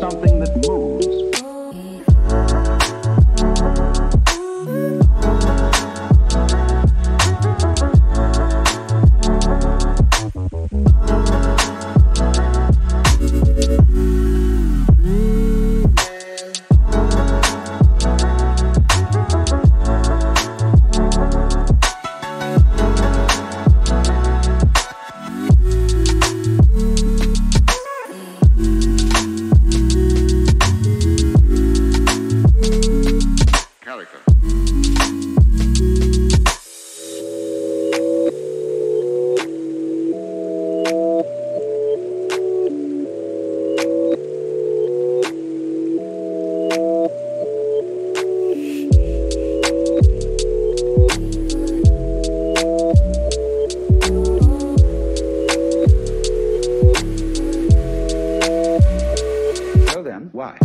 something that moves. Why.